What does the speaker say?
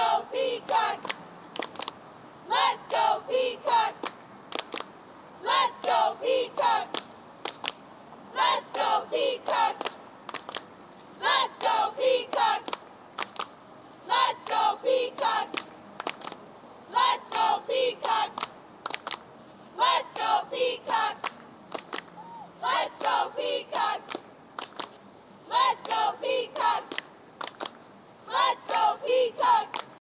Pico, Pico.